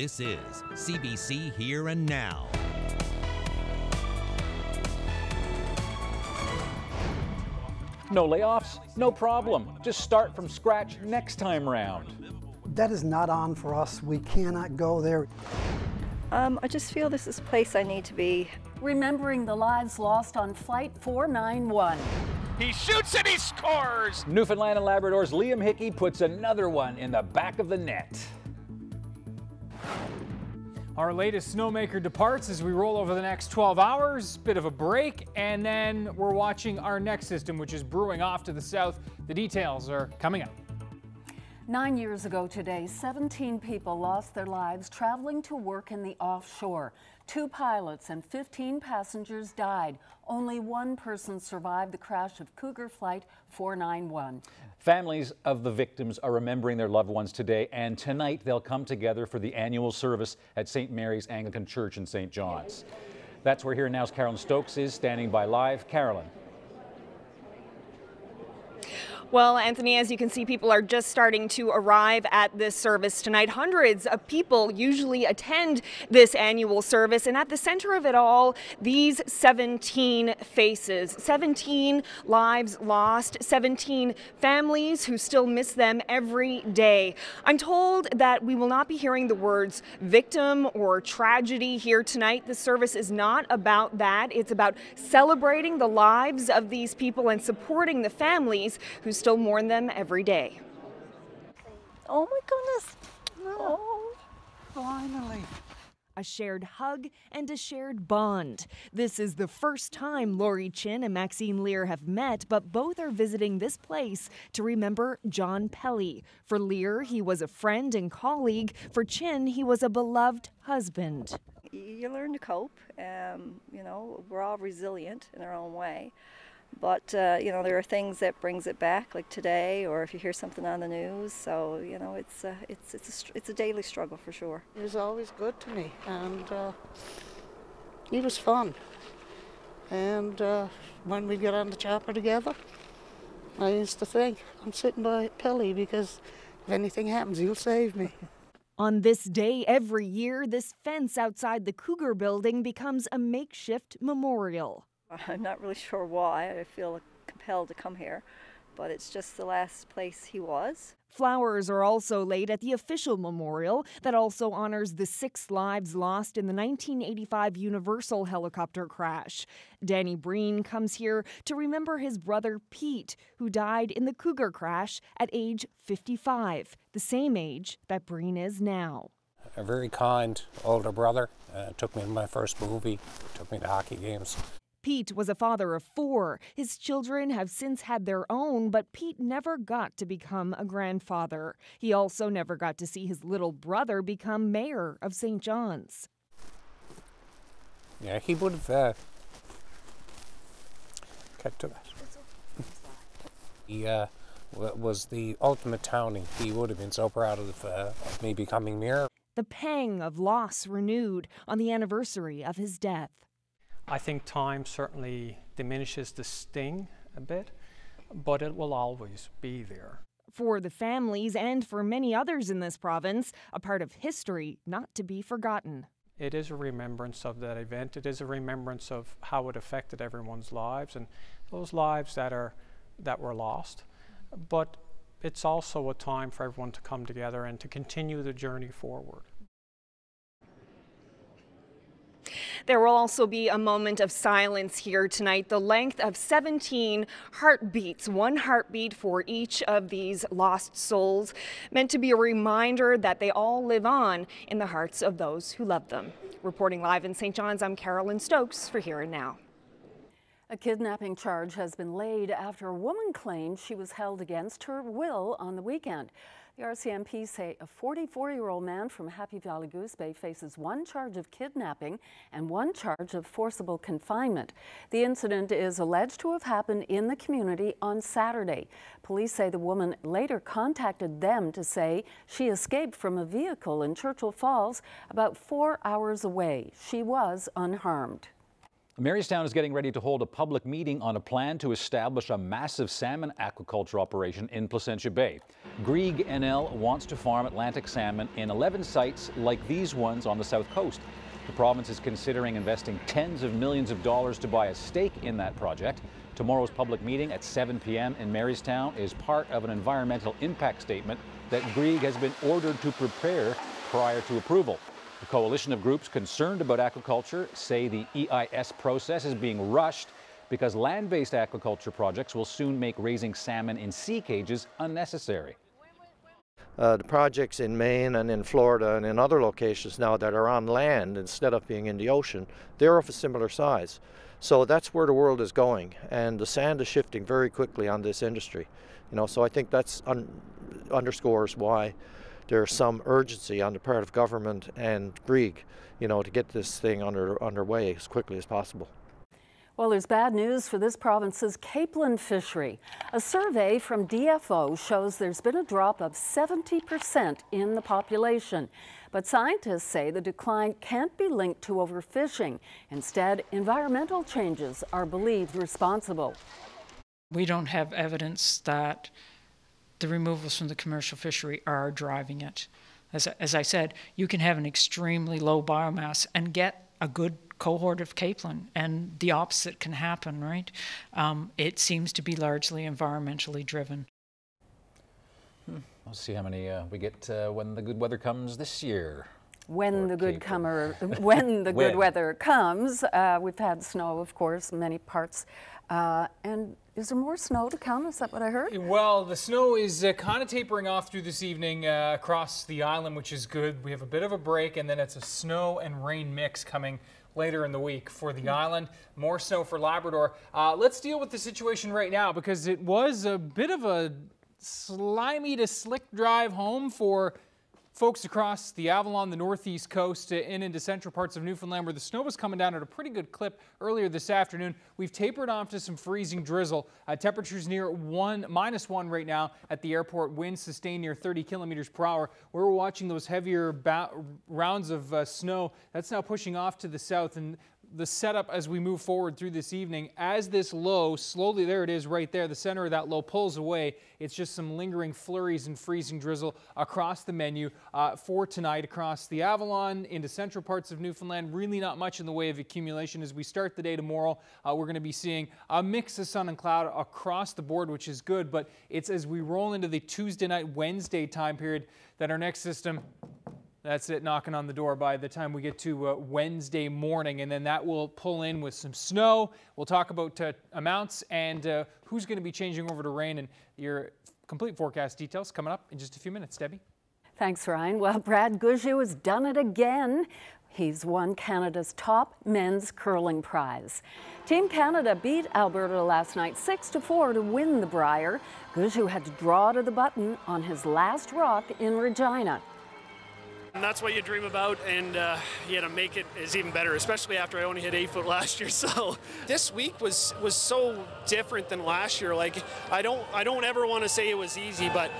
This is CBC Here and Now. No layoffs? No problem. Just start from scratch next time round. That is not on for us. We cannot go there. Um, I just feel this is a place I need to be. Remembering the lives lost on Flight 491. He shoots and he scores! Newfoundland and Labrador's Liam Hickey puts another one in the back of the net. Our latest snowmaker departs as we roll over the next 12 hours, bit of a break, and then we're watching our next system, which is brewing off to the south. The details are coming up. Nine years ago today, 17 people lost their lives traveling to work in the offshore. Two pilots and 15 passengers died. Only one person survived the crash of Cougar Flight 491. Families of the victims are remembering their loved ones today, and tonight they'll come together for the annual service at St. Mary's Anglican Church in St. John's. That's where Here Now's Carolyn Stokes is standing by live. Carolyn. Well, Anthony, as you can see, people are just starting to arrive at this service tonight. Hundreds of people usually attend this annual service, and at the center of it all, these 17 faces, 17 lives lost, 17 families who still miss them every day. I'm told that we will not be hearing the words victim or tragedy here tonight. The service is not about that. It's about celebrating the lives of these people and supporting the families who still mourn them every day. Oh my goodness. Oh, finally. A shared hug and a shared bond. This is the first time Lori Chynn and Maxine Lear have met, but both are visiting this place to remember John Pelley. For Lear, he was a friend and colleague. For Chynn, he was a beloved husband. You learn to cope. Um, you know, we're all resilient in our own way. But uh, you know, there are things that brings it back, like today, or if you hear something on the news. So you know, it's a, it's it's a, it's a daily struggle for sure. He was always good to me, and uh, he was fun. And uh, when we get on the chopper together, I used to think, I'm sitting by Pelley because if anything happens, he'll save me. On this day every year, this fence outside the Cougar building becomes a makeshift memorial. I'm not really sure why. I feel compelled to come here, but it's just the last place he was. Flowers are also laid at the official memorial that also honors the six lives lost in the 1985 Universal helicopter crash. Danny Breen comes here to remember his brother Pete, who died in the Cougar crash at age 55, the same age that Breen is now. A very kind older brother. Uh, took me to my first movie, took me to hockey games. Pete was a father of four. His children have since had their own, but Pete never got to become a grandfather. He also never got to see his little brother become mayor of St. John's. Yeah, he would have uh, kept to that. He uh, was the ultimate townie. He would have been so proud of, uh, of me becoming mayor. The pang of loss renewed on the anniversary of his death. I think time certainly diminishes the sting a bit, but it will always be there. For the families and for many others in this province, a part of history not to be forgotten. It is a remembrance of that event. It is a remembrance of how it affected everyone's lives and those lives that are that were lost. But it's also a time for everyone to come together and to continue the journey forward. There will also be a moment of silence here tonight, the length of 17 heartbeats, one heartbeat for each of these lost souls, meant to be a reminder that they all live on in the hearts of those who love them. Reporting live in St. John's, I'm Carolyn Stokes for Here and Now. A kidnapping charge has been laid after a woman claimed she was held against her will on the weekend. The RCMP say a 44-year-old man from Happy Valley Goose Bay faces one charge of kidnapping and one charge of forcible confinement. The incident is alleged to have happened in the community on Saturday. Police say the woman later contacted them to say she escaped from a vehicle in Churchill Falls about four hours away. She was unharmed. Marystown is getting ready to hold a public meeting on a plan to establish a massive salmon aquaculture operation in Placentia Bay. Grieg NL wants to farm Atlantic salmon in 11 sites like these ones on the south coast. The province is considering investing tens of millions of dollars to buy a stake in that project. Tomorrow's public meeting at 7 p.m. in Marystown is part of an environmental impact statement that Grieg has been ordered to prepare prior to approval. The coalition of groups concerned about aquaculture say the EIS process is being rushed because land-based aquaculture projects will soon make raising salmon in sea cages unnecessary. Uh, the projects in Maine and in Florida and in other locations now that are on land instead of being in the ocean, they're of a similar size. So that's where the world is going, and the sand is shifting very quickly on this industry. You know, so I think that's un underscores why there's some urgency on the part of government and Grieg, you know, to get this thing under underway as quickly as possible. Well, there's bad news for this province's capelin fishery. A survey from DFO shows there's been a drop of 70% in the population. But scientists say the decline can't be linked to overfishing. Instead, environmental changes are believed responsible. We don't have evidence that the removals from the commercial fishery are driving it. As, as I said, you can have an extremely low biomass and get a good cohort of capelin, and the opposite can happen, right? Um, it seems to be largely environmentally driven. Hmm. We'll see how many uh, we get uh, when the good weather comes this year. When or the good comer, when the good weather comes, uh, we've had snow, of course, many parts, uh, and is there more snow to come? Is that what I heard? Well, the snow is uh, kind of tapering off through this evening uh, across the island, which is good. We have a bit of a break, and then it's a snow and rain mix coming later in the week for the mm -hmm. island. More snow for Labrador. Uh, let's deal with the situation right now because it was a bit of a slimy to slick drive home for folks across the Avalon, the northeast coast, and into central parts of Newfoundland where the snow was coming down at a pretty good clip earlier this afternoon. We've tapered off to some freezing drizzle. Uh, temperatures near one minus one right now at the airport. Winds sustained near 30 kilometers per hour. We're watching those heavier rounds of uh, snow. That's now pushing off to the south, and the setup as we move forward through this evening. As this low, slowly, there it is right there, the center of that low pulls away. It's just some lingering flurries and freezing drizzle across the menu uh, for tonight across the Avalon into central parts of Newfoundland. Really not much in the way of accumulation. As we start the day tomorrow, uh, we're going to be seeing a mix of sun and cloud across the board, which is good, but it's as we roll into the Tuesday night, Wednesday time period that our next system that's it knocking on the door by the time we get to uh, Wednesday morning, and then that will pull in with some snow. We'll talk about uh, amounts and uh, who's going to be changing over to rain and your complete forecast details coming up in just a few minutes. Debbie? Thanks, Ryan. Well, Brad Gushue has done it again. He's won Canada's top men's curling prize. Team Canada beat Alberta last night 6 to 4 to win the Brier. Gushue had to draw to the button on his last rock in Regina. And that's what you dream about, and uh, yeah, to make it is even better, especially after I only hit eight foot last year. So this week was was so different than last year. Like I don't I don't ever want to say it was easy, but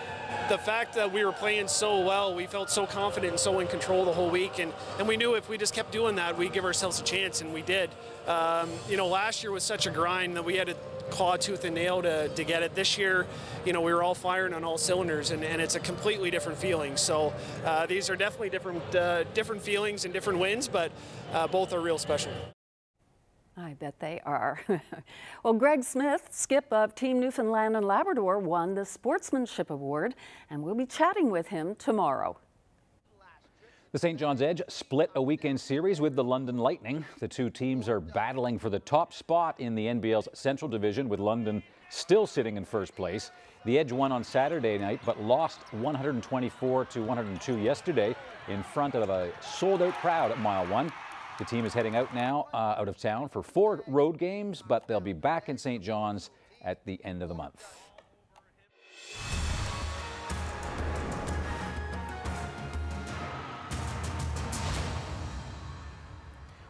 the fact that we were playing so well, we felt so confident and so in control the whole week, and and we knew if we just kept doing that, we'd give ourselves a chance, and we did. Um, you know, last year was such a grind that we had to claw tooth and nail to, to get it. This year, you know, we were all firing on all cylinders, and, and it's a completely different feeling. So uh, these are definitely different uh, different feelings and different wins, but uh, both are real special. I bet they are. well, Greg Smith, skip of Team Newfoundland and Labrador, won the Sportsmanship Award, and we'll be chatting with him tomorrow. The St. John's Edge split a weekend series with the London Lightning. The two teams are battling for the top spot in the NBL's Central Division, with London still sitting in first place. The Edge won on Saturday night, but lost 124 to 102 yesterday in front of a sold-out crowd at Mile One. The team is heading out now, uh, out of town for four road games, but they'll be back in St. John's at the end of the month.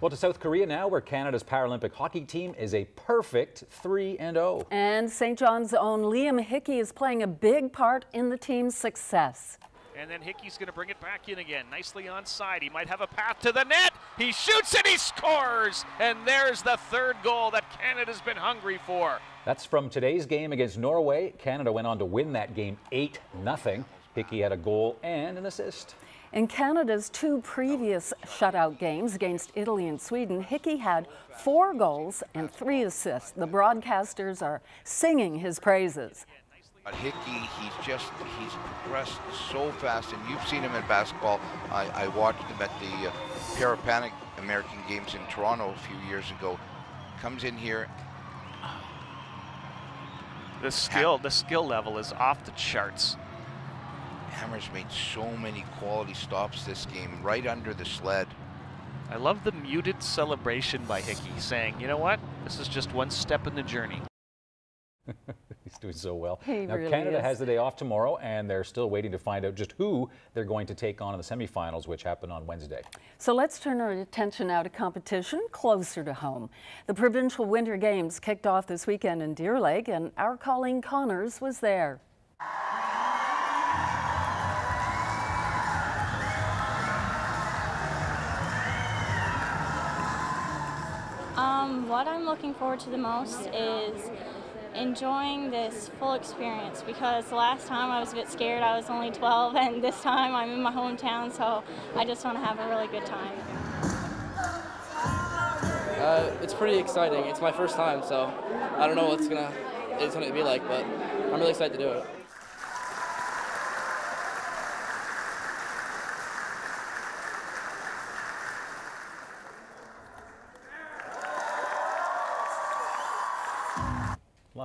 Well, to South Korea now, where Canada's Paralympic hockey team is a perfect 3-0. And oh. St. John's own Liam Hickey is playing a big part in the team's success. And then Hickey's going to bring it back in again. Nicely onside. He might have a path to the net. He shoots and he scores. And there's the third goal that Canada's been hungry for. That's from today's game against Norway. Canada went on to win that game 8 0. Hickey had a goal and an assist. In Canada's two previous shutout games against Italy and Sweden, Hickey had four goals and three assists. The broadcasters are singing his praises. Hickey, he's just, he's progressed so fast, and you've seen him in basketball. I, I watched him at the uh, Parapan American Games in Toronto a few years ago. Comes in here. The skill, the skill level is off the charts. Hammer's made so many quality stops this game, right under the sled. I love the muted celebration by Hickey, saying, you know what, this is just one step in the journey. He's doing so well. He now, really Canada is. has the day off tomorrow, and they're still waiting to find out just who they're going to take on in the semifinals, which happen on Wednesday. So let's turn our attention now to competition closer to home. The Provincial Winter Games kicked off this weekend in Deer Lake, and our Colleen Connors was there. Um, what I'm looking forward to the most is enjoying this full experience because the last time I was a bit scared, I was only 12, and this time I'm in my hometown, so I just want to have a really good time. Uh, it's pretty exciting. It's my first time, so I don't know what's gonna it's gonna be like, but I'm really excited to do it.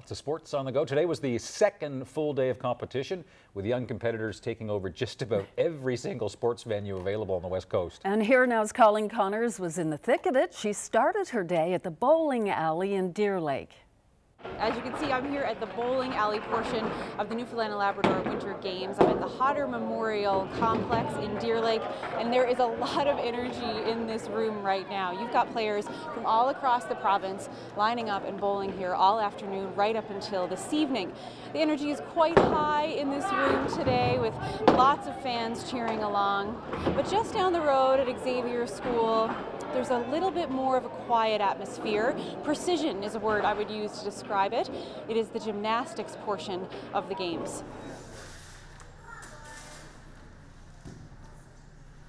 Lots of sports on the go. Today was the second full day of competition, with young competitors taking over just about every single sports venue available on the West Coast. And here now's Colleen Connors was in the thick of it. She started her day at the bowling alley in Deer Lake. As you can see, I'm here at the bowling alley portion of the Newfoundland and Labrador Winter Games. I'm at the Hodder Memorial Complex in Deer Lake, and there is a lot of energy in this room right now. You've got players from all across the province lining up and bowling here all afternoon, right up until this evening. The energy is quite high in this room today with lots of fans cheering along. But just down the road at Xavier School, there's a little bit more of a quiet atmosphere. Precision is a word I would use to describe it. It is the gymnastics portion of the games.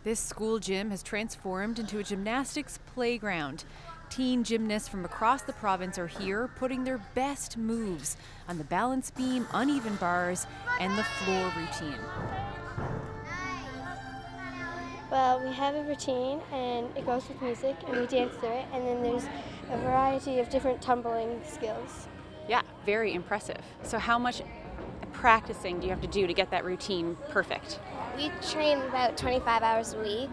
This school gym has transformed into a gymnastics playground. Teen gymnasts from across the province are here putting their best moves on the balance beam, uneven bars, and the floor routine. Well, we have a routine and it goes with music and we dance through it and then there's a variety of different tumbling skills. Yeah, very impressive. So, how much practicing do you have to do to get that routine perfect? We train about 25 hours a week,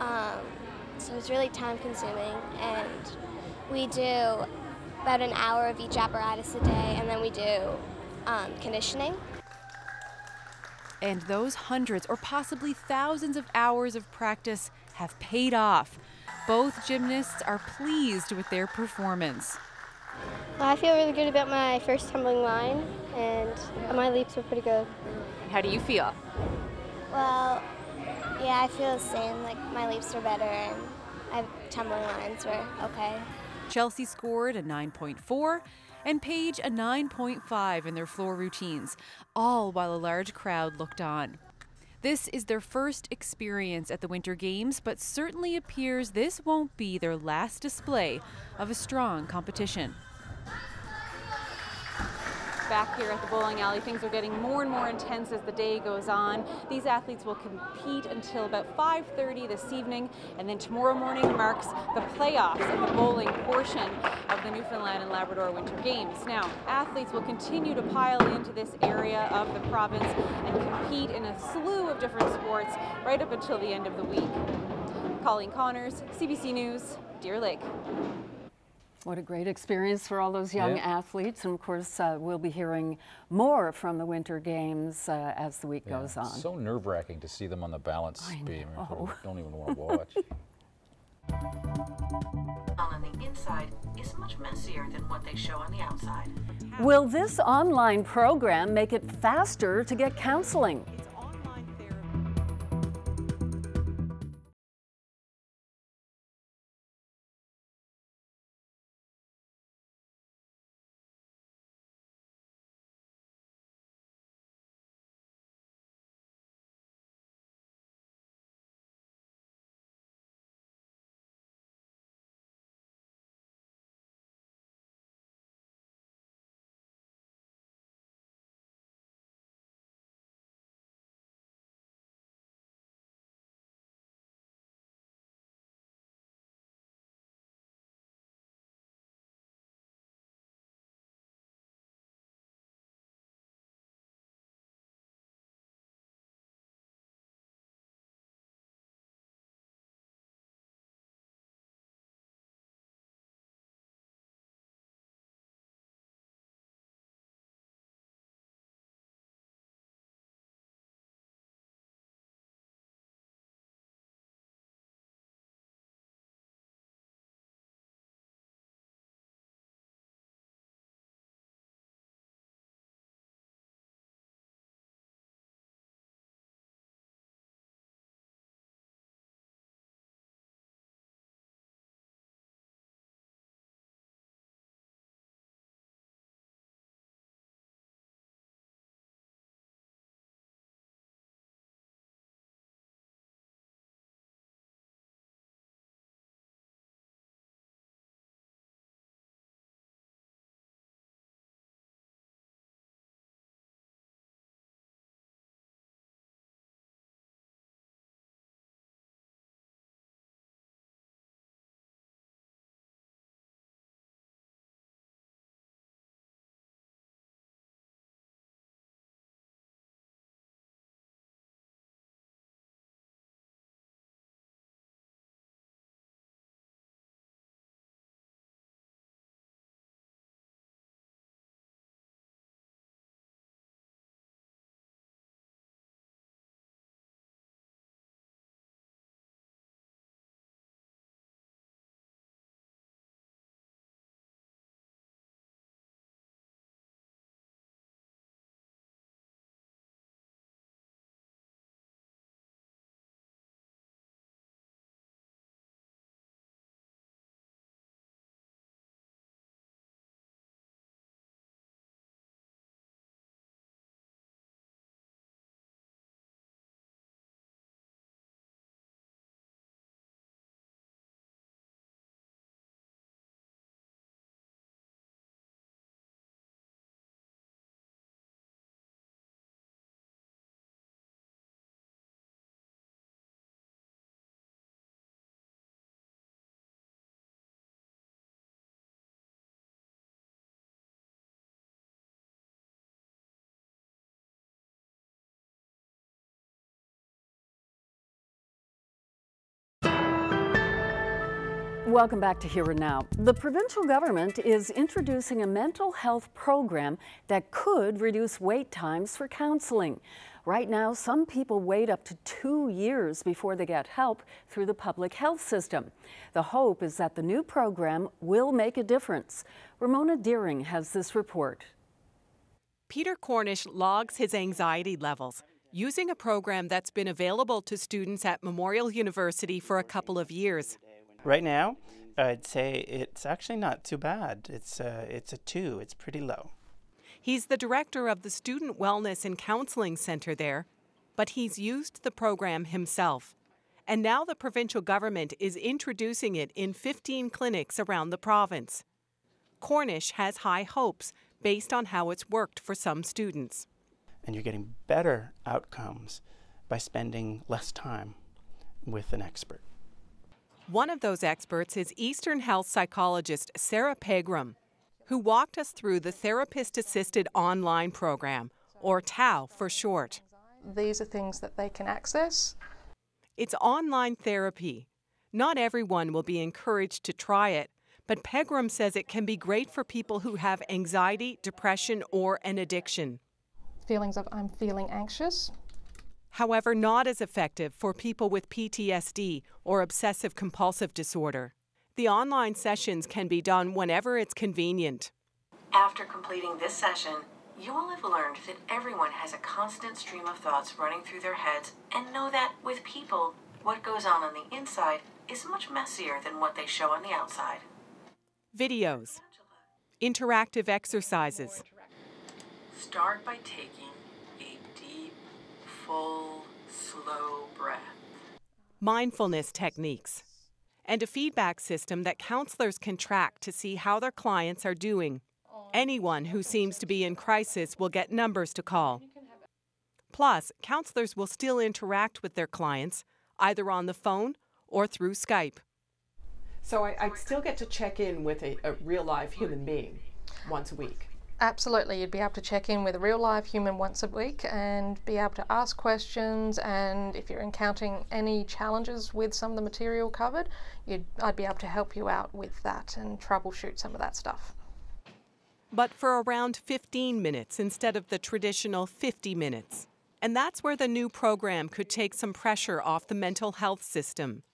um, so it's really time consuming and we do about an hour of each apparatus a day and then we do um, conditioning. And those hundreds or possibly thousands of hours of practice have paid off. Both gymnasts are pleased with their performance. Well, I feel really good about my first tumbling line and my leaps were pretty good. How do you feel? Well, yeah, I feel the same. Like my leaps were better and my tumbling lines were okay. Chelsea scored a 9.4 and Paige a 9.5 in their floor routines, all while a large crowd looked on. This is their first experience at the Winter Games, but certainly appears this won't be their last display of a strong competition. Back here at the bowling alley, things are getting more and more intense as the day goes on. These athletes will compete until about 5.30 this evening, and then tomorrow morning marks the playoffs of the bowling portion of the Newfoundland and Labrador Winter Games. Now, athletes will continue to pile into this area of the province and compete in a slew of different sports right up until the end of the week. Colleen Connors, CBC News, Deer Lake. What a great experience for all those young Yeah. athletes. And of course, uh, we'll be hearing more from the Winter Games uh, as the week Yeah, goes on. so nerve wracking to see them on the balance I beam. I don't even want to watch. on the inside is much messier than what they show on the outside. Will this online program make it faster to get counseling? Welcome back to Here and Now. The provincial government is introducing a mental health program that could reduce wait times for counseling. Right now, some people wait up to two years before they get help through the public health system. The hope is that the new program will make a difference. Ramona Dearing has this report. Peter Cornish logs his anxiety levels using a program that's been available to students at Memorial University for a couple of years. Right now, I'd say it's actually not too bad. It's a, it's a two, it's pretty low. He's the director of the Student Wellness and Counseling Center there, but he's used the program himself. And now the provincial government is introducing it in 15 clinics around the province. Cornish has high hopes based on how it's worked for some students. And you're getting better outcomes by spending less time with an expert. One of those experts is Eastern Health psychologist Sarah Pegram who walked us through the Therapist Assisted Online Program, or TAO for short. These are things that they can access. It's online therapy. Not everyone will be encouraged to try it, but Pegram says it can be great for people who have anxiety, depression, or an addiction. Feelings of I'm feeling anxious. However, not as effective for people with PTSD or obsessive compulsive disorder. The online sessions can be done whenever it's convenient. After completing this session, you will have learned that everyone has a constant stream of thoughts running through their heads and know that with people, what goes on on the inside is much messier than what they show on the outside. Videos, interactive exercises. Start by taking full, slow breath. Mindfulness techniques and a feedback system that counselors can track to see how their clients are doing. Anyone who seems to be in crisis will get numbers to call. Plus, counselors will still interact with their clients, either on the phone or through Skype. So I, would still get to check in with a, a real live human being once a week. Absolutely, you'd be able to check in with a real live human once a week and be able to ask questions. And if you're encountering any challenges with some of the material covered, I'd be able to help you out with that and troubleshoot some of that stuff. But for around 15 minutes instead of the traditional 50 minutes. And that's where the new program could take some pressure off the mental health system.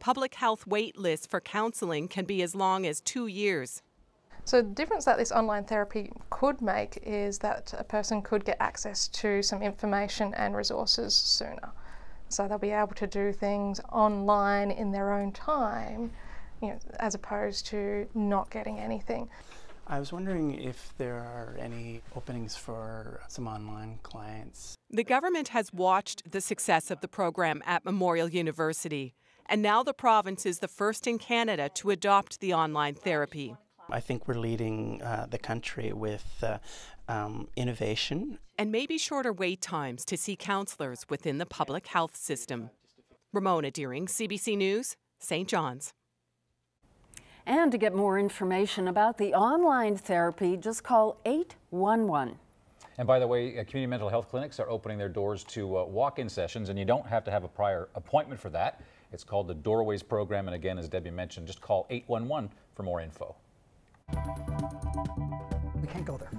Public health wait lists for counseling can be as long as two years. So the difference that this online therapy could make is that a person could get access to some information and resources sooner. So they'll be able to do things online in their own time, you know, as opposed to not getting anything. I was wondering if there are any openings for some online clients. The government has watched the success of the program at Memorial University, and now the province is the first in Canada to adopt the online therapy. I think we're leading uh, the country with uh, um, innovation. And maybe shorter wait times to see counselors within the public health system. Ramona Dearing, CBC News, St. John's. And to get more information about the online therapy, just call 811. And by the way, uh, community mental health clinics are opening their doors to uh, walk in sessions, and you don't have to have a prior appointment for that. It's called the Doorways Program. And again, as Debbie mentioned, just call 811 for more info. We can't go there.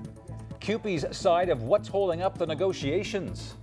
CUPE's side of what's holding up the negotiations.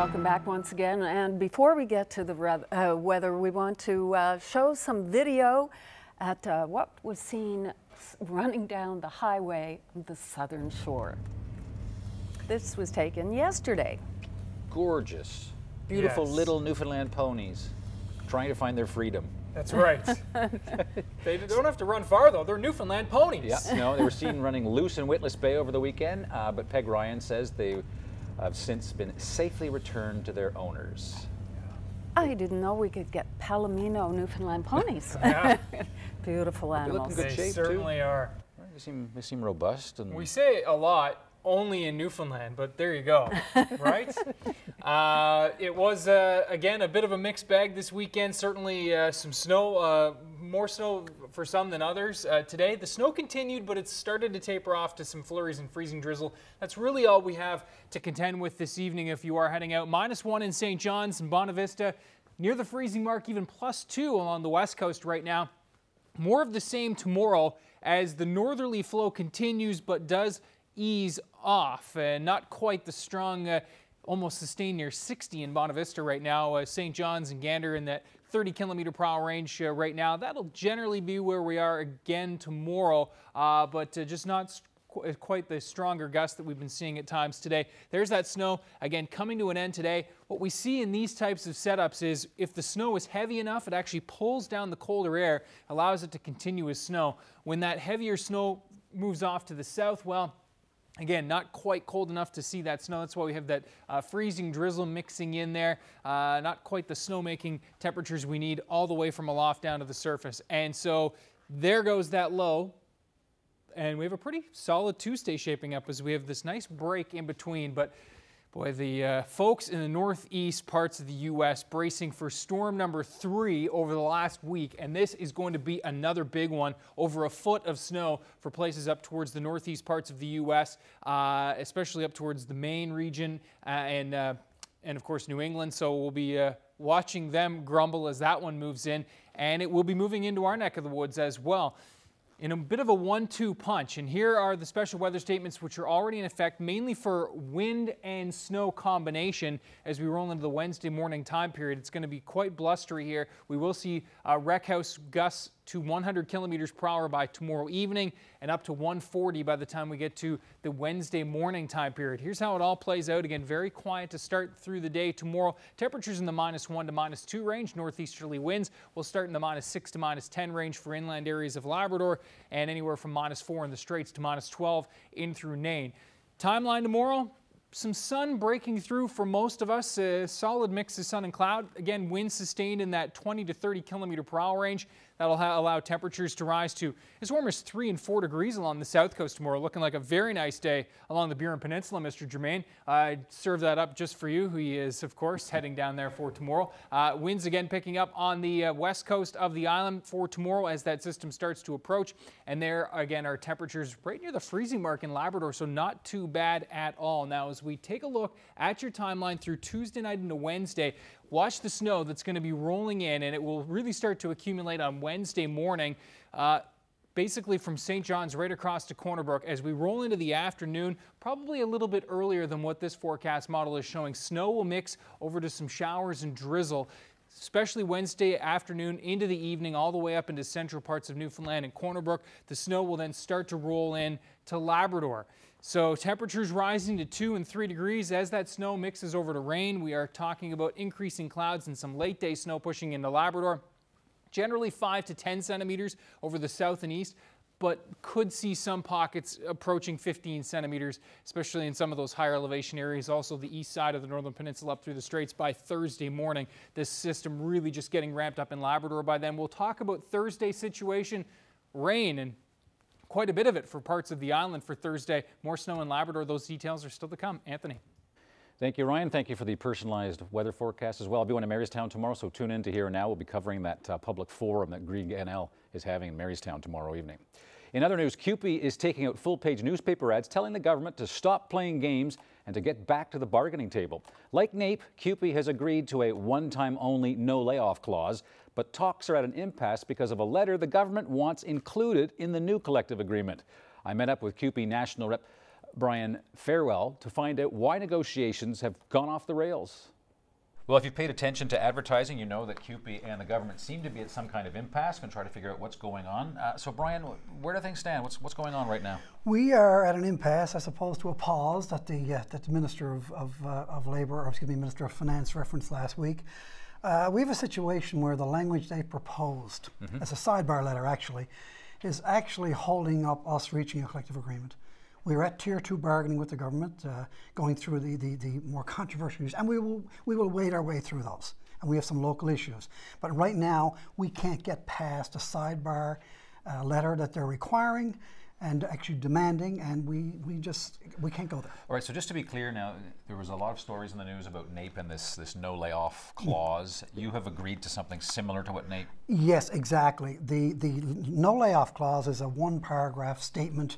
Welcome back once again. And before we get to the uh, weather, we want to uh, show some video at uh, what was seen running down the highway of the southern shore. This was taken yesterday. Gorgeous. Beautiful Yes. little Newfoundland ponies trying to find their freedom. That's right. they don't have to run far though. They're Newfoundland ponies. Yeah, no, they were seen running loose in Witless Bay over the weekend, uh, but Peg Ryan says they have since been safely returned to their owners. I didn't know we could get Palomino Newfoundland ponies. Yeah. Beautiful They look in animals. good They shape certainly too. are. They seem they seem robust and We say a lot only in Newfoundland, but there you go, right? uh, it was uh, again a bit of a mixed bag this weekend. Certainly uh, some snow, uh, more snow for some than others. Uh, today the snow continued, but it's started to taper off to some flurries and freezing drizzle. That's really all we have to contend with this evening. If you are heading out, minus one in St. John's and Bonavista, near the freezing mark, even plus two along the west coast right now. More of the same tomorrow as the northerly flow continues but does ease off. Uh, not quite the strong, uh, almost sustained near 60 in Bonavista right now. Uh, St. John's and Gander in that 30 kilometer per hour range uh, right now. That'll generally be where we are again tomorrow, uh, but uh, just not qu- quite the stronger gust that we've been seeing at times today. There's that snow again coming to an end today. What we see in these types of setups is if the snow is heavy enough, it actually pulls down the colder air, allows it to continue as snow. When that heavier snow moves off to the south, well, Again, not quite cold enough to see that snow. That's why we have that uh, freezing drizzle mixing in there. Uh, not quite the snow-making temperatures we need all the way from aloft down to the surface. And so there goes that low. And we have a pretty solid Tuesday shaping up as we have this nice break in between. But boy, the uh, folks in the northeast parts of the U.S. bracing for storm number three over the last week. And this is going to be another big one, over a foot of snow for places up towards the northeast parts of the U.S., uh, especially up towards the Maine region uh, and, uh, and, of course, New England. So we'll be uh, watching them grumble as that one moves in. And it will be moving into our neck of the woods as well in a bit of a one-two punch. And here are the special weather statements which are already in effect, mainly for wind and snow combination as we roll into the Wednesday morning time period. It's going to be quite blustery here. We will see uh, Wreckhouse gusts to 100 kilometers per hour by tomorrow evening and up to 140 by the time we get to the Wednesday morning time period. Here's how it all plays out. Again, very quiet to start through the day tomorrow. Temperatures in the minus one to minus two range. Northeasterly winds will start in the minus six to minus 10 range for inland areas of Labrador and anywhere from minus four in the Straits to minus 12 in through Nain. Timeline tomorrow, some sun breaking through for most of us. A solid mix of sun and cloud. Again, wind sustained in that 20 to 30 kilometer per hour range. That'll allow temperatures to rise to as warm as 3 and 4 degrees along the south coast tomorrow. Looking like a very nice day along the Burin Peninsula, Mr. Germain. I serve that up just for you, he is, of course, heading down there for tomorrow. Uh, winds again picking up on the uh, west coast of the island for tomorrow as that system starts to approach. And there, again, are temperatures right near the freezing mark in Labrador, so not too bad at all. Now, as we take a look at your timeline through Tuesday night into Wednesday, watch the snow that's going to be rolling in, and it will really start to accumulate on Wednesday morning. Uh, basically from St. John's right across to Corner Brook as we roll into the afternoon, probably a little bit earlier than what this forecast model is showing. Snow will mix over to some showers and drizzle especially Wednesday afternoon into the evening, all the way up into central parts of Newfoundland and Corner Brook. The snow will then start to roll in to Labrador. So temperatures rising to two and three degrees as that snow mixes over to rain. We are talking about increasing clouds and some late day snow pushing into Labrador. Generally five to 10 centimeters over the south and east but could see some pockets approaching 15 centimeters, especially in some of those higher elevation areas. Also, the east side of the northern peninsula up through the straits by Thursday morning. This system really just getting ramped up in Labrador by then. We'll talk about Thursday situation, rain, and quite a bit of it for parts of the island for Thursday. More snow in Labrador. Those details are still to come. Anthony. Thank you, Ryan. Thank you for the personalized weather forecast as well. I'll be to Marystown tomorrow, so tune in to Here and Now. We'll be covering that uh, public forum that Green NL is having in Marystown tomorrow evening. In other news, CUPE is taking out full-page newspaper ads telling the government to stop playing games and to get back to the bargaining table. Like NAPE, CUPE has agreed to a one-time only no layoff clause, but talks are at an impasse because of a letter the government wants included in the new collective agreement. I met up with CUPE National Rep Brian Farewell to find out why negotiations have gone off the rails. Well, if you've paid attention to advertising, you know that CUPE and the government seem to be at some kind of impasse and try to figure out what's going on. Uh, so, Brian, where do things stand? What's what's going on right now? We are at an impasse, as opposed to a pause that the uh, that the Minister of of, uh, of Labour, or excuse me, Minister of Finance referenced last week. Uh, we have a situation where the language they proposed, mm-hmm. as a sidebar letter actually, is actually holding up us reaching a collective agreement. We are at tier two bargaining with the government, uh, going through the, the, the, more controversial issues, and we will, we will wade our way through those. And we have some local issues. But right now, we can't get past a sidebar uh, letter that they're requiring and actually demanding, and we, we just we can't go there. All right. So just to be clear, now there was a lot of stories in the news about NAPE and this this no layoff clause. You have agreed to something similar to what NAPE. Yes, exactly. The the no layoff clause is a one paragraph statement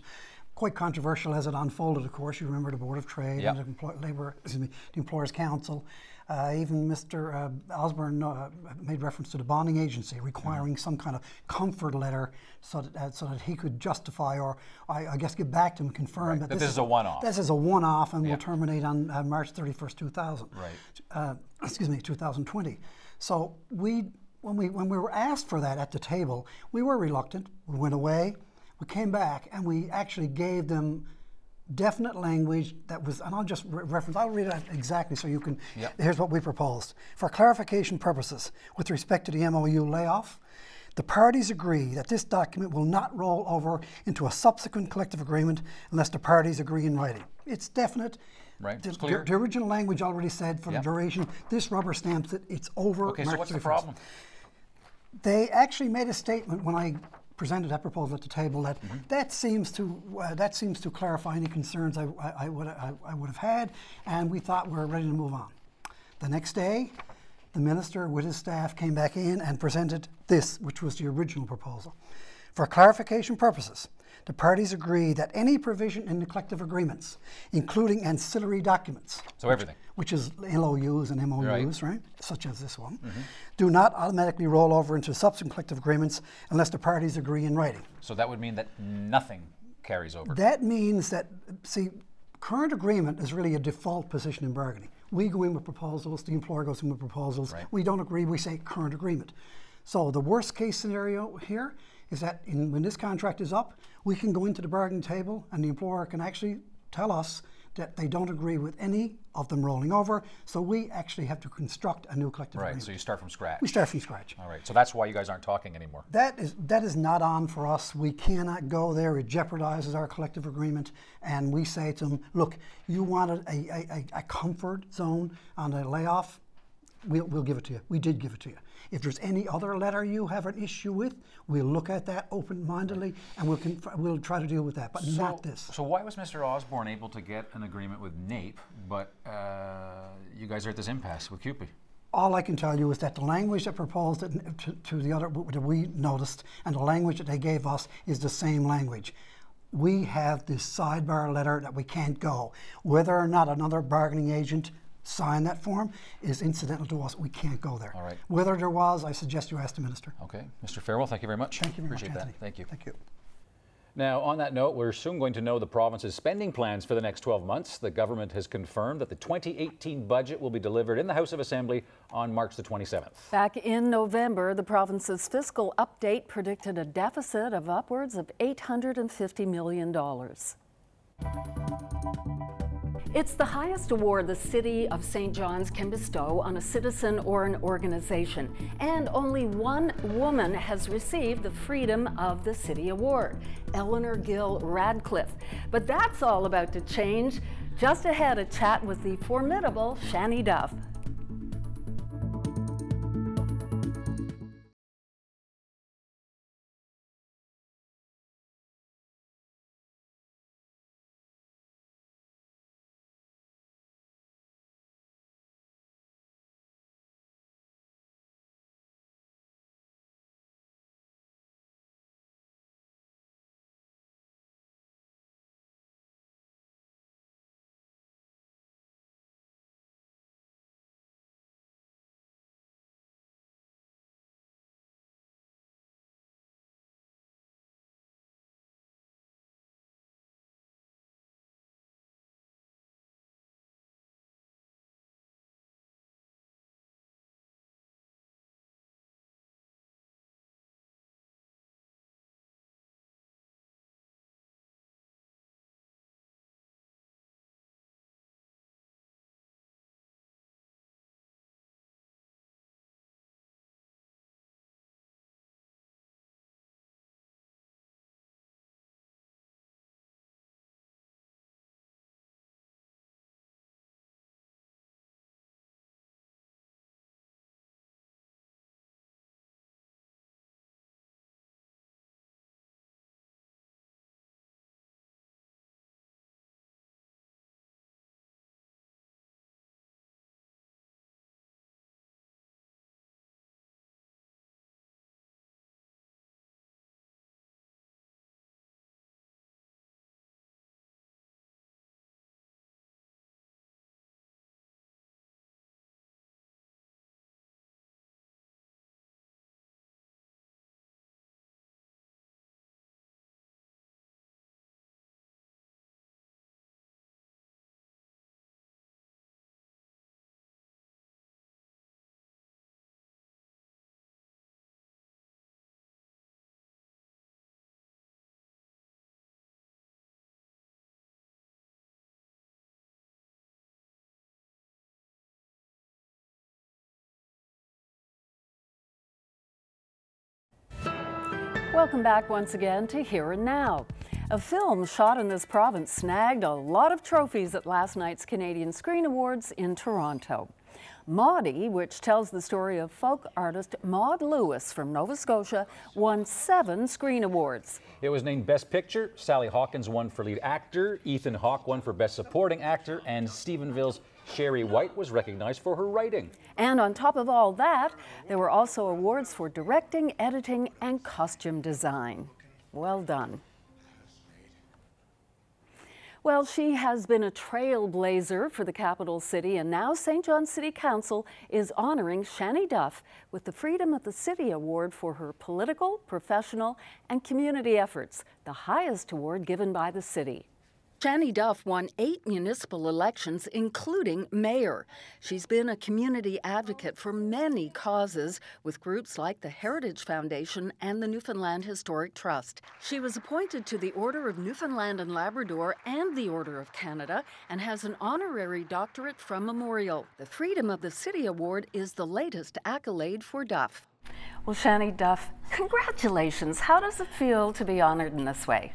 quite controversial as it unfolded, of course. You remember the Board of Trade yep. and the Employ- Labor, excuse me, the Employers Council. Uh, even Mr. Uh, Osborne uh, made reference to the bonding agency requiring mm-hmm. some kind of comfort letter so that, uh, so that he could justify or, I, I, guess, get back to him and confirm right. that, that, this, is a one off. This is a one off and yep. will terminate on uh, March 31st, 2000. Right. Uh, excuse me, 2020. So we, when, we, when we were asked for that at the table, we were reluctant. We went away. We came back and we actually gave them definite language that was, and I'll just re reference, I'll read it exactly so you can, yep. here's what we proposed. For clarification purposes, with respect to the MOU layoff, the parties agree that this document will not roll over into a subsequent collective agreement unless the parties agree in writing. It's definite. Right. The, the, the original language already said for yep. the duration. This rubber stamps it. It's over. Okay, March so what's 31st. the problem? They actually made a statement when I presented that proposal at the table that mm-hmm. that seems to uh, that seems to clarify any concerns I, I, I would I, I, would have had, and we thought we are ready to move on. The next day, the minister with his staff came back in and presented this, which was the original proposal. For clarification purposes, the parties agree that any provision in the collective agreements, including ancillary documents, so everything, which, is LOUs and MOUs, right, right such as this one, mm-hmm. do not automatically roll over into subsequent collective agreements unless the parties agree in writing. So that would mean that nothing carries over. That means that, see, current agreement is really a default position in bargaining. We go in with proposals, the employer goes in with proposals. Right. We don't agree, we say current agreement. So the worst case scenario here is that in, when this contract is up, we can go into the bargaining table and the employer can actually tell us that they don't agree with any of them rolling over. So we actually have to construct a new collective right, agreement. so you start from scratch. We start from scratch. All right, so that's why you guys aren't talking anymore. That is that is not on for us. We cannot go there. It jeopardizes our collective agreement. And we say to them, look, you wanted a, a, a comfort zone on a layoff, we'll, we'll give it to you. We did give it to you. If there's any other letter you have an issue with, we'll look at that open-mindedly and we'll, we'll try to deal with that, but so, not this. So why was Mr. Osborne able to get an agreement with NAPE, but uh, you guys are at this impasse with CUPE? All I can tell you is that the language that proposed to, to the other that we noticed and the language that they gave us is the same language we have this sidebar letter that we can't go. Whether or not another bargaining agent sign that form is incidental to us. We can't go there. All right. Whether there was, I suggest you ask the minister. Okay. Mr. Farewell, thank you very much. Thank you very Appreciate much, that. Thank you. Thank you. Now, on that note, we're soon going to know the province's spending plans for the next 12 months. The government has confirmed that the 2018 budget will be delivered in the House of Assembly on March the 27th. Back in November, the province's fiscal update predicted a deficit of upwards of $850 million. It's the highest award the City of St. John's can bestow on a citizen or an organization, and only one woman has received the Freedom of the City Award, Eleanor Gill Radcliffe. But that's all about to change. Just ahead, a chat with the formidable Shannie Duff. Welcome back once again to Here and Now. A film shot in this province snagged a lot of trophies at last night's Canadian Screen Awards in Toronto. Maudie, which tells the story of folk artist Maud Lewis from Nova Scotia, won seven Screen Awards. It was named Best Picture. Sally Hawkins won for lead actor. Ethan Hawke won for Best Supporting Actor. And Stephenville's Sherry White was recognized for her writing. And on top of all that, there were also awards for directing, editing, and costume design. Well done. Well, she has been a trailblazer for the capital city, and now St. John City Council is honoring Shannie Duff with the Freedom of the City Award for her political, professional, and community efforts, the highest award given by the city. Shannie Duff won eight municipal elections, including mayor. She's been a community advocate for many causes with groups like the Heritage Foundation and the Newfoundland Historic Trust. She was appointed to the Order of Newfoundland and Labrador and the Order of Canada and has an honorary doctorate from Memorial. The Freedom of the City Award is the latest accolade for Duff. Well, Shannie Duff, congratulations. How does it feel to be honored in this way?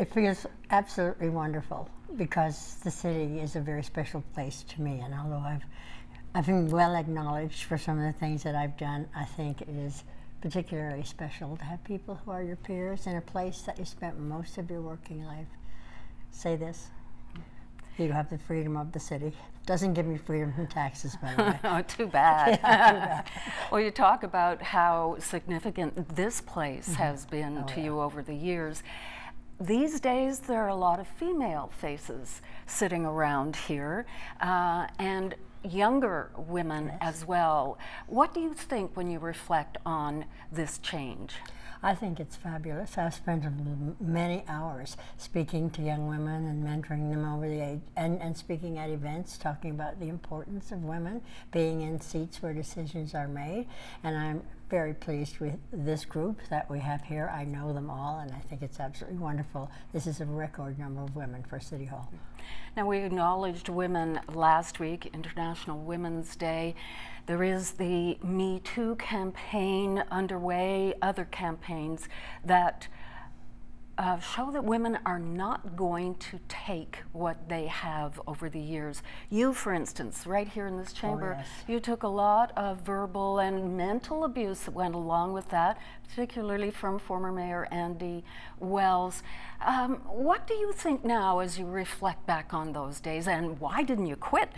It feels absolutely wonderful because the city is a very special place to me. And although I've, I've been well acknowledged for some of the things that I've done, I think it is particularly special to have people who are your peers in a place that you spent most of your working life say this. You have the freedom of the city. Doesn't give me freedom from taxes, by the way. oh, too bad. Yeah, too bad. well, you talk about how significant this place Mhm. has been Oh, to yeah. you over the years. These days, there are a lot of female faces sitting around here, uh, and younger women as well. What do you think when you reflect on this change? I think it's fabulous. I've spent many hours speaking to young women and mentoring them over the age, and, and speaking at events, talking about the importance of women being in seats where decisions are made. And I'm very pleased with this group that we have here. I know them all, and I think it's absolutely wonderful. This is a record number of women for City Hall. Now, we acknowledged women last week, International Women's Day. There is the Me Too campaign underway, other campaigns that uh, show that women are not going to take what they have over the years. You, for instance, right here in this chamber, yes. you took a lot of verbal and mental abuse that went along with that, particularly from former Mayor Andy Wells. Um, what do you think now as you reflect back on those days, and why didn't you quit?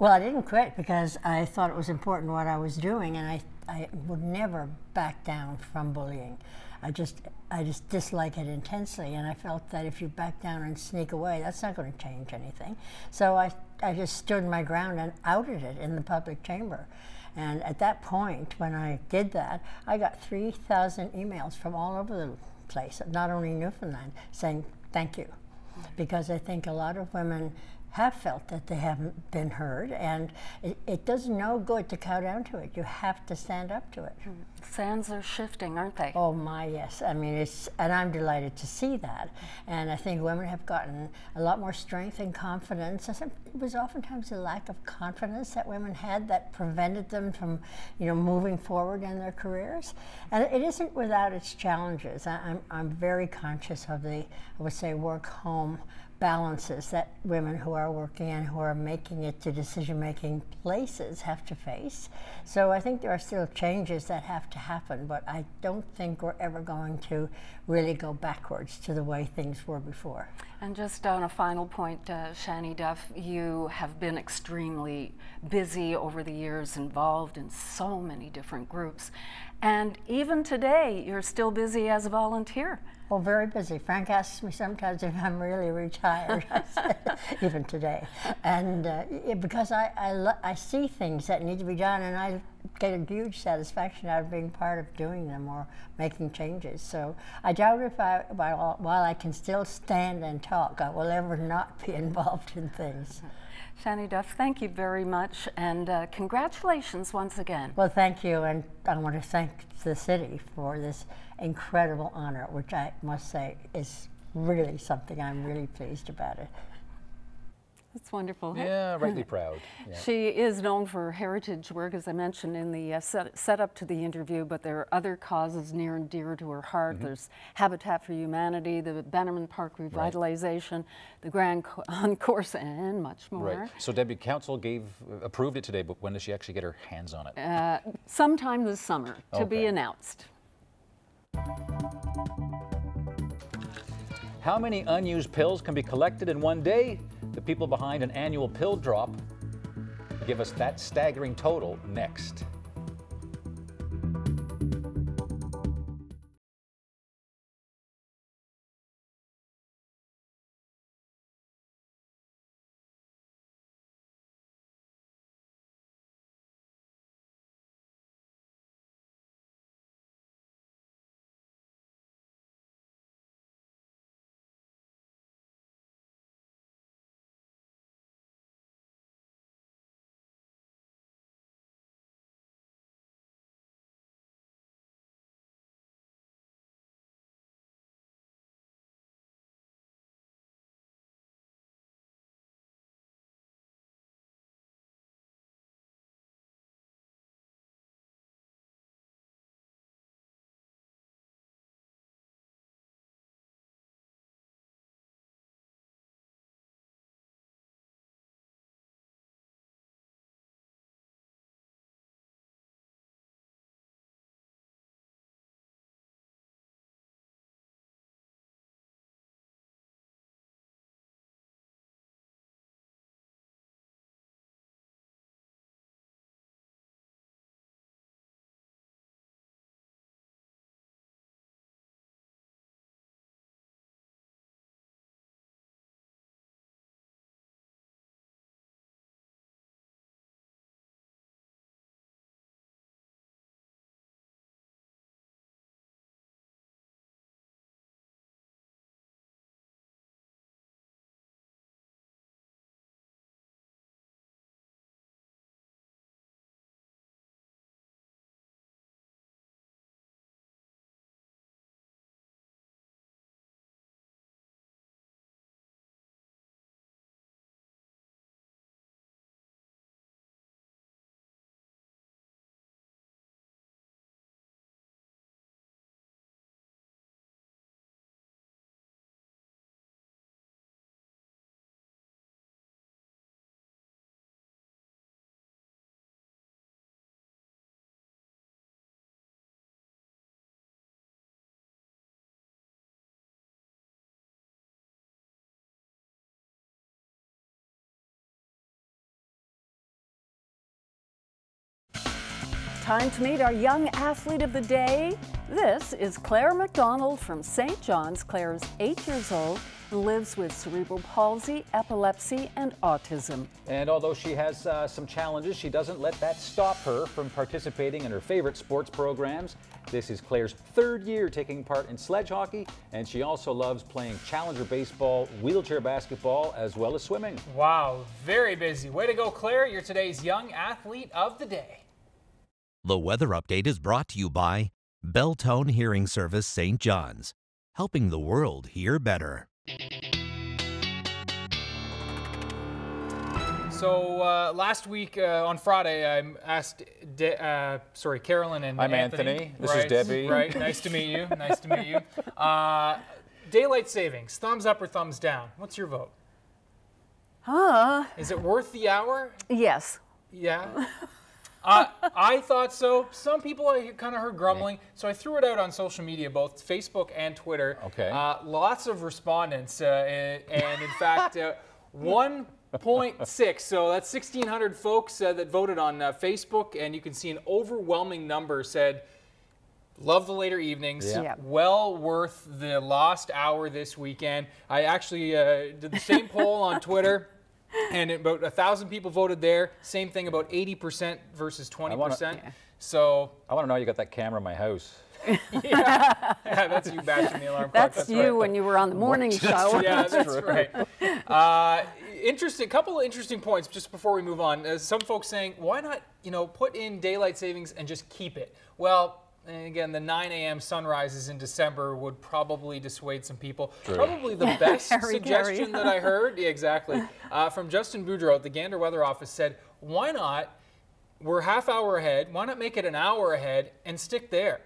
Well, I didn't quit because I thought it was important what I was doing, and I, I would never back down from bullying. I just, I just dislike it intensely, and I felt that if you back down and sneak away, that's not going to change anything. So I, I just stood my ground and outed it in the public chamber. And at that point, when I did that, I got 3,000 emails from all over the place, not only Newfoundland, saying thank you because I think a lot of women have felt that they haven't been heard, and it, it does no good to cow down to it. You have to stand up to it. Hmm. Sands are shifting, aren't they? Oh my, yes. I mean, it's, and I'm delighted to see that. And I think women have gotten a lot more strength and confidence. It was oftentimes a lack of confidence that women had that prevented them from, you know, moving forward in their careers. And it isn't without its challenges. I, I'm, I'm very conscious of the, I would say, work-home balances that women who are working and who are making it to decision-making places have to face. So I think there are still changes that have to happen, but I don't think we're ever going to really go backwards to the way things were before. And just on a final point, uh, Shannie Duff, you have been extremely busy over the years, involved in so many different groups. And even today, you're still busy as a volunteer. Well, very busy. Frank asks me sometimes if I'm really retired, even today. And uh, because I, I, lo- I see things that need to be done, and I get a huge satisfaction out of being part of doing them or making changes. So I doubt if I, while, while I can still stand and talk, I will ever not be involved in things. Shannie Duff, thank you very much, and uh, congratulations once again. Well, thank you, and I want to thank the city for this incredible honor, which I must say is really something I'm really pleased about it. That's wonderful. Yeah, rightly proud. Yeah. She is known for her heritage work, as I mentioned in the uh, set, setup to the interview, but there are other causes near and dear to her heart. Mm-hmm. There's Habitat for Humanity, the Bannerman Park revitalization, the Grand Concourse, and much more. Right. So Debbie, council gave approved it today, but when does she actually get her hands on it? Uh, sometime this summer to be announced. How many unused pills can be collected in one day? The people behind an annual pill drop give us that staggering total next. Time to meet our young athlete of the day. This is Claire McDonald from St. John's. Claire is eight years old and lives with cerebral palsy, epilepsy, and autism. And although she has uh, some challenges, she doesn't let that stop her from participating in her favorite sports programs. This is Claire's third year taking part in sledge hockey, and she also loves playing challenger baseball, wheelchair basketball, as well as swimming. Wow, very busy. Way to go, Claire. You're today's young athlete of the day. The weather update is brought to you by Beltone Hearing Service St. John's, helping the world hear better. So uh, last week uh, on Friday, I asked, De- uh, sorry, Carolyn and I'm Anthony. Anthony. This is Debbie. Right. Nice to meet you. Nice to meet you. Uh, daylight savings, thumbs up or thumbs down? What's your vote? Huh? Is it worth the hour? Yes. Yeah. Uh, I thought so. Some people I kind of heard grumbling, so I threw it out on social media, both Facebook and Twitter. Okay. Uh, lots of respondents, uh, and, and in fact, uh, 1.6. So that's 1,600 folks uh, that voted on uh, Facebook, and you can see an overwhelming number said. Love the later evenings. Yeah. Yeah. Well worth the lost hour this weekend. I actually uh, did the same poll on Twitter. And about a thousand people voted there. Same thing, about 80% versus 20%. wanna- So I want to know how you got that camera in my house. yeah, that's you bashing the alarm clock. That's, you when you were on the morning show. yeah, that's right. Uh, interesting. Couple of interesting points just before we move on. Uh, some folks saying, why not, you know, put in daylight savings and just keep it? Well, And again, the 9 a.m. sunrises in December would probably dissuade some people. True. Probably the best suggestion that I heard, yeah, exactly, uh, from Justin Boudreau at the Gander Weather Office said, why not, we're half hour ahead, why not make it an hour ahead and stick there?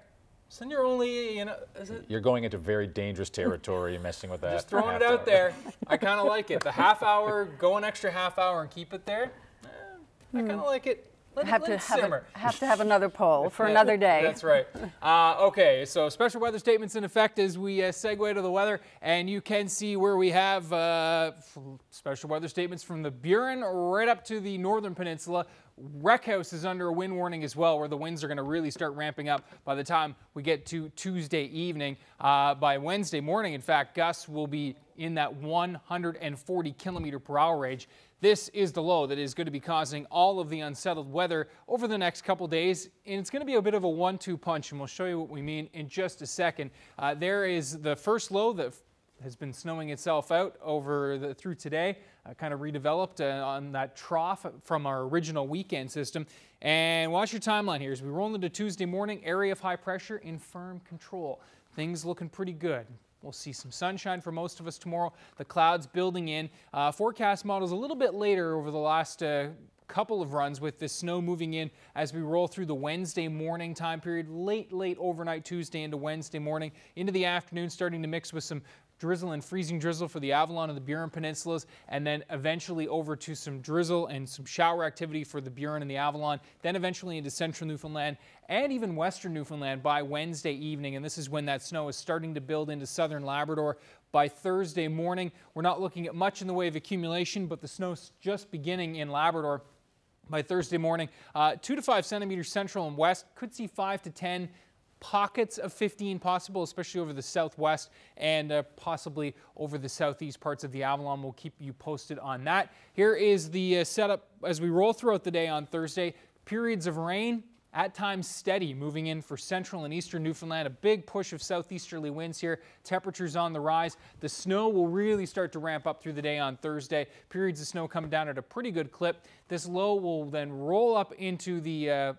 So then you're only, you know, is it? You're going into very dangerous territory messing with that. Just throwing it out hour. there. I kind of like it. The half hour, go an extra half hour and keep it there. eh, I kind of like it. Let have it, to have, a, have to have another poll for another day. That's right. Uh, okay, so special weather statements in effect as we uh, segue to the weather, and you can see where we have uh, special weather statements from the Burin right up to the northern peninsula. Wreckhouse is under a wind warning as well, where the winds are going to really start ramping up by the time we get to Tuesday evening. Uh, by Wednesday morning, in fact, gusts will be in that 140 kilometer per hour range. This is the low that is going to be causing all of the unsettled weather over the next couple days, and it's going to be a bit of a one-two punch, and we'll show you what we mean in just a second. Uh, there is the first low that has been snowing itself out over the, through today, uh, kind of redeveloped uh, on that trough from our original weekend system. And watch your timeline here as we roll into Tuesday morning. Area of high pressure in firm control. Things looking pretty good. We'll see some sunshine for most of us tomorrow. The clouds building in. Uh, forecast models a little bit later over the last uh, couple of runs with the snow moving in as we roll through the Wednesday morning time period, late, late overnight Tuesday into Wednesday morning, into the afternoon, starting to mix with some drizzle and freezing drizzle for the Avalon and the Burin Peninsulas, and then eventually over to some drizzle and some shower activity for the Burin and the Avalon, then eventually into central Newfoundland and even western Newfoundland by Wednesday evening. And this is when that snow is starting to build into southern Labrador. By Thursday morning, we're not looking at much in the way of accumulation, but the snow's just beginning in Labrador by Thursday morning. Uh, two to five centimeters central and west. Could see five to 10 pockets of 15 possible, especially over the southwest and uh, possibly over the southeast parts of the Avalon. We'll keep you posted on that. Here is the uh, setup as we roll throughout the day on Thursday. Periods of rain, at times steady, moving in for central and eastern Newfoundland. A big push of southeasterly winds here. Temperatures on the rise. The snow will really start to ramp up through the day on Thursday. Periods of snow coming down at a pretty good clip. This low will then roll up into the uh,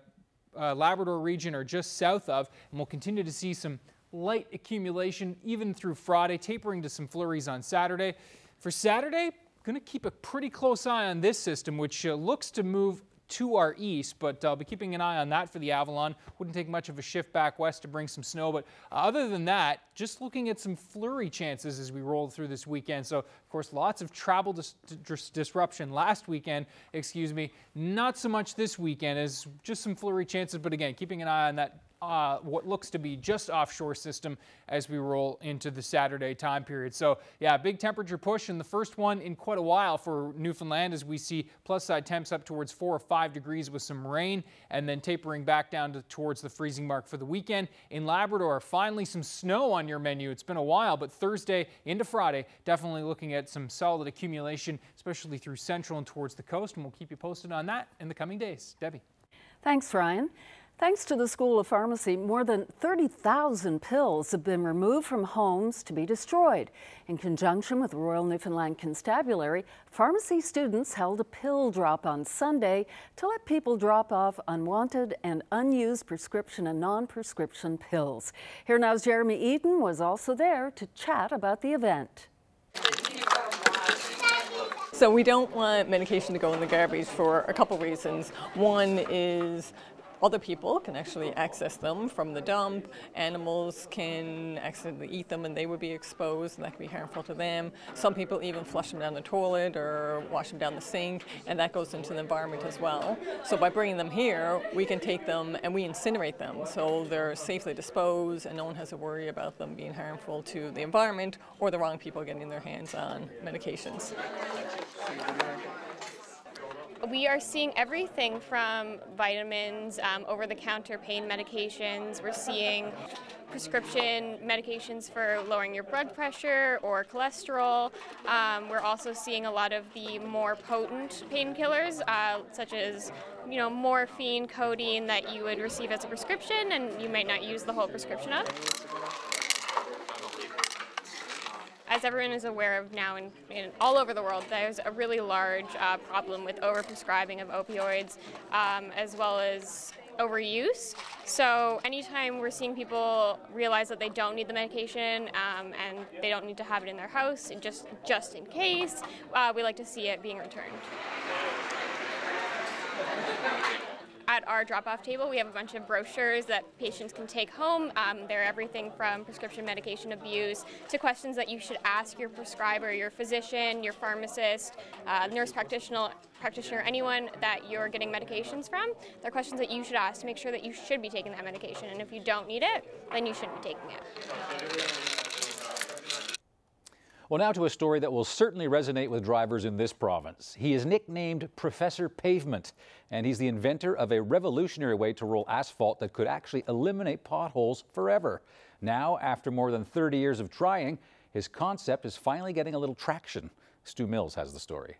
uh, Labrador region or just south of, and we'll continue to see some light accumulation even through Friday, tapering to some flurries on Saturday. For Saturday, going to keep a pretty close eye on this system, which uh, looks to move to our east, but I'll be keeping an eye on that for the Avalon. Wouldn't take much of a shift back west to bring some snow, but uh, other than that, just looking at some flurry chances as we roll through this weekend. So, of course, lots of travel dis- dis- disruption last weekend, excuse me. Not so much this weekend, as just some flurry chances, but again, keeping an eye on that uh, what looks to be just offshore system as we roll into the Saturday time period. So yeah, big temperature push and the first one in quite a while for Newfoundland as we see plus side temps up towards four or five degrees with some rain and then tapering back down to, towards the freezing mark for the weekend. In Labrador, finally some snow on your menu. It's been a while, but Thursday into Friday, definitely looking at some solid accumulation, especially through central and towards the coast, and we'll keep you posted on that in the coming days. Debbie. Thanks, Ryan. Thanks to the School of Pharmacy, more than 30,000 pills have been removed from homes to be destroyed. In conjunction with Royal Newfoundland Constabulary, pharmacy students held a pill drop on Sunday to let people drop off unwanted and unused prescription and non-prescription pills. Here now's Jeremy Eaton was also there to chat about the event. So we don't want medication to go in the garbage for a couple reasons. One is other people can actually access them from the dump. Animals can accidentally eat them and they would be exposed and that can be harmful to them. Some people even flush them down the toilet or wash them down the sink and that goes into the environment as well. So by bringing them here, we can take them and we incinerate them so they're safely disposed and no one has to worry about them being harmful to the environment or the wrong people getting their hands on medications. We are seeing everything from vitamins, um, over the counter pain medications. We're seeing prescription medications for lowering your blood pressure or cholesterol. Um, we're also seeing a lot of the more potent painkillers, uh, such as you know morphine, codeine that you would receive as a prescription and you might not use the whole prescription of. As everyone is aware of now in, in all over the world, there's a really large uh, problem with overprescribing of opioids, um, as well as overuse. So anytime we're seeing people realize that they don't need the medication um, and they don't need to have it in their house, just just in case, uh, we like to see it being returned. At our drop-off table, we have a bunch of brochures that patients can take home. Um, they're everything from prescription medication abuse to questions that you should ask your prescriber, your physician, your pharmacist, uh, nurse practitioner, practitioner, anyone that you're getting medications from. They're questions that you should ask to make sure that you should be taking that medication. And if you don't need it, then you shouldn't be taking it. Well, now to a story that will certainly resonate with drivers in this province. He is nicknamed Professor Pavement, and he's the inventor of a revolutionary way to roll asphalt that could actually eliminate potholes forever. Now, after more than 30 years of trying, his concept is finally getting a little traction. Stu Mills has the story.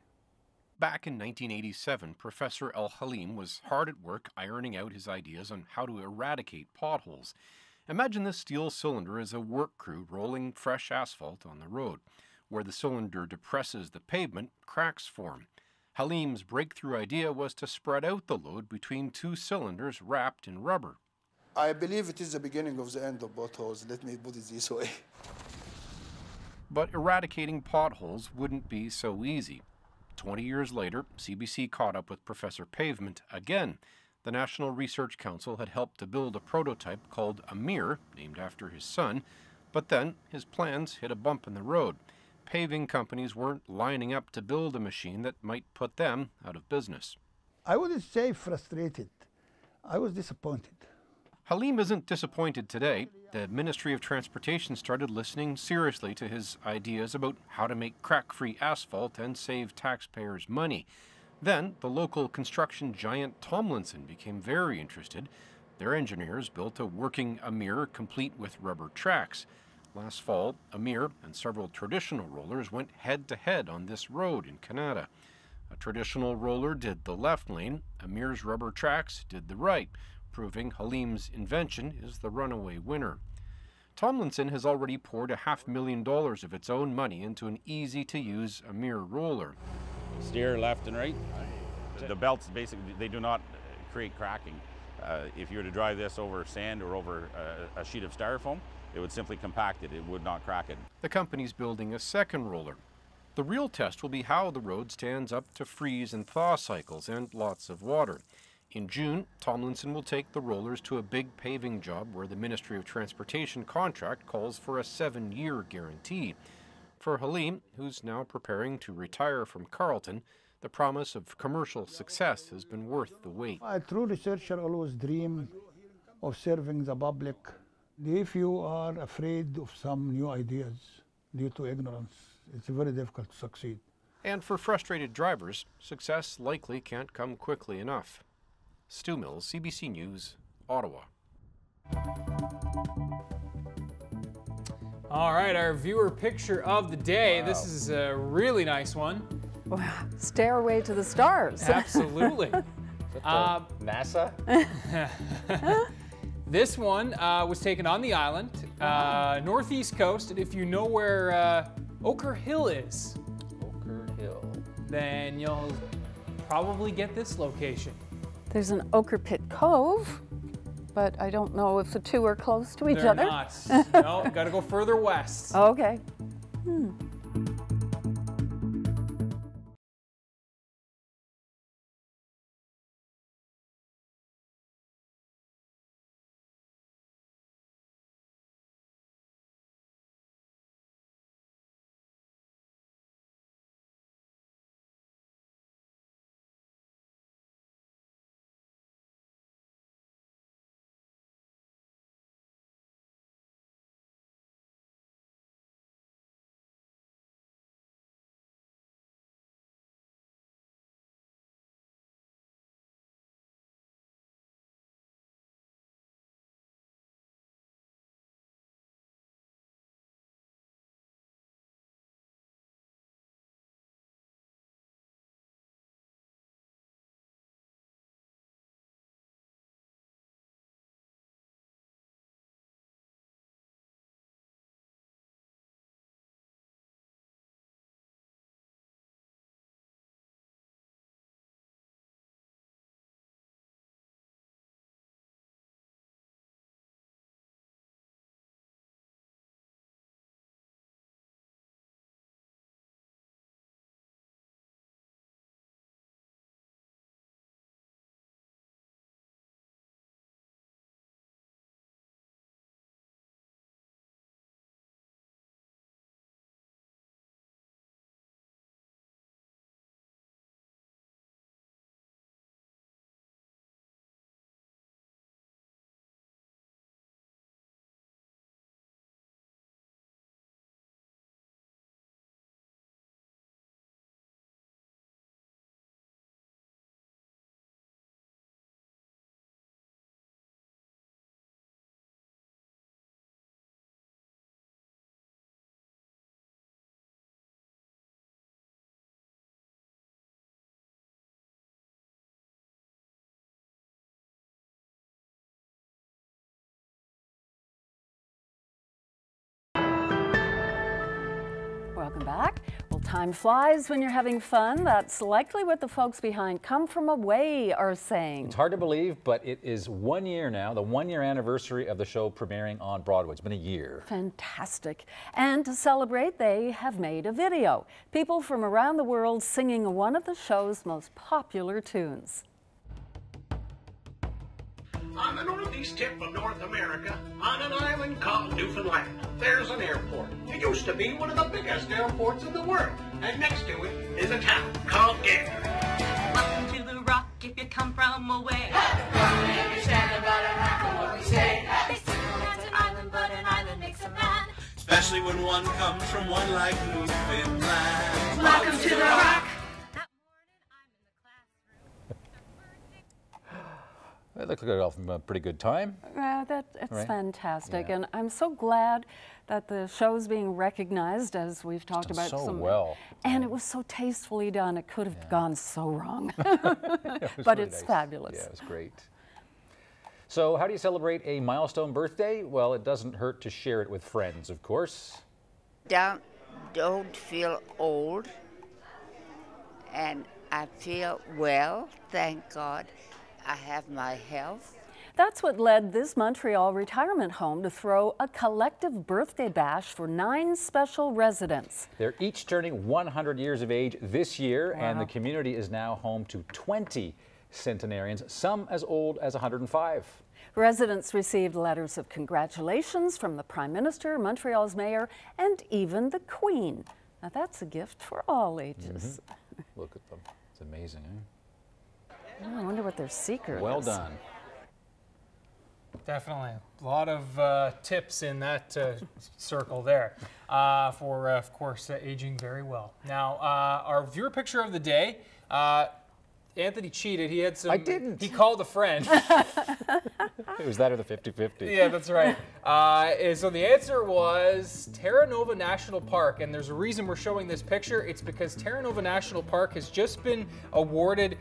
Back in 1987, Professor El Halim was hard at work ironing out his ideas on how to eradicate potholes. Imagine this steel cylinder as a work crew rolling fresh asphalt on the road. Where the cylinder depresses the pavement, cracks form. Halim's breakthrough idea was to spread out the load between two cylinders wrapped in rubber. I believe it is the beginning of the end of potholes. Let me put it this way. But eradicating potholes wouldn't be so easy. 20 years later, CBC caught up with Professor Pavement again the National Research Council had helped to build a prototype called Amir, named after his son, but then his plans hit a bump in the road. Paving companies weren't lining up to build a machine that might put them out of business. I wouldn't say frustrated. I was disappointed. Halim isn't disappointed today. The Ministry of Transportation started listening seriously to his ideas about how to make crack free asphalt and save taxpayers money. Then, the local construction giant Tomlinson became very interested. Their engineers built a working Amir complete with rubber tracks. Last fall, Amir and several traditional rollers went head to head on this road in Canada. A traditional roller did the left lane, Amir's rubber tracks did the right, proving Halim's invention is the runaway winner. Tomlinson has already poured a half million dollars of its own money into an easy to use Amir roller steer left and right. The belts basically they do not create cracking. Uh, if you were to drive this over sand or over a, a sheet of styrofoam, it would simply compact it. It would not crack it. The company's building a second roller. The real test will be how the road stands up to freeze and thaw cycles and lots of water. In June, Tomlinson will take the rollers to a big paving job where the Ministry of Transportation contract calls for a seven year guarantee. For Halim, who's now preparing to retire from Carleton, the promise of commercial success has been worth the wait. A true researcher always dream of serving the public. If you are afraid of some new ideas due to ignorance, it's very difficult to succeed. And for frustrated drivers, success likely can't come quickly enough. Stu Mills, CBC News, Ottawa. All right, our viewer picture of the day. Wow. This is a really nice one. Wow. Stairway to the stars. Absolutely. uh, NASA? this one uh, was taken on the island, uh, northeast coast, and if you know where uh, Ochre Hill is, Ochre Hill, then you'll probably get this location. There's an Ochre Pit Cove but I don't know if the two are close to each They're other. not. no, got to go further west. Okay. Hmm. Welcome back. Well, time flies when you're having fun. That's likely what the folks behind Come From Away are saying. It's hard to believe, but it is one year now, the one year anniversary of the show premiering on Broadway. It's been a year. Fantastic. And to celebrate, they have made a video. People from around the world singing one of the show's most popular tunes. On the northeast tip of North America, on an island called Newfoundland, there's an airport. It used to be one of the biggest airports in the world, and next to it is a town called Gander. Welcome to the rock if you come from away. Especially when one comes from one like Newfoundland. Welcome to the rock. It looks like it off a pretty good time. Yeah, that, it's Right. fantastic. And I'm so glad that the show's being recognized, as we've talked about. so some- well. And it was so tastefully done. It could have gone so wrong. It but really it's nice. fabulous. Yeah, it was great. So, how do you celebrate a milestone birthday? Well, it doesn't hurt to share it with friends, of course. don't don't feel old and I feel well, thank God. I have my health. That's what led this Montreal retirement home to throw a collective birthday bash for nine special residents. They're each turning 100 years of age this year, and the community is now home to 20 centenarians, some as old as 105. Residents received letters of congratulations from the Prime Minister, Montreal's mayor, and even the Queen. Now that's a gift for all ages. Look at them. It's amazing, eh? I wonder what their secret Well is. done. Definitely. A lot of uh, tips in that uh, circle there uh, for, uh, of course, uh, aging very well. Now, uh, our viewer picture of the day. Uh, Anthony cheated. He had some. I didn't. He called a friend. It was that or the 50 50. yeah, that's right. Uh, and so the answer was Terra Nova National Park, and there's a reason we're showing this picture. It's because Terra Nova National Park has just been awarded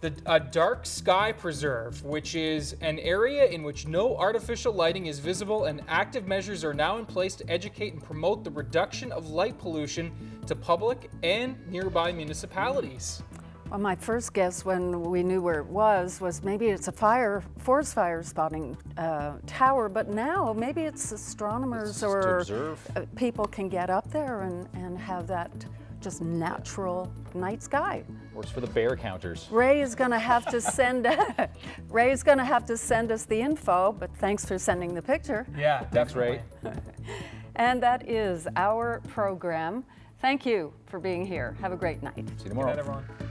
the a Dark Sky Preserve, which is an area in which no artificial lighting is visible, and active measures are now in place to educate and promote the reduction of light pollution to public and nearby municipalities. Well, my first guess when we knew where it was was maybe it's a fire, forest fire spotting uh, tower, but now maybe it's astronomers It's or uh, people can get up there and, and have that just natural night sky. Or it's for the bear counters. Ray is going to have to send Ray is going to have to send us the info, but thanks for sending the picture. Yeah, That's right. And that is our program. Thank you for being here. Have a great night. See you tomorrow. Good night, everyone.